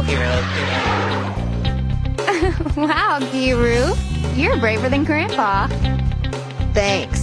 wow, Giru. You're braver than Grandpa. Thanks.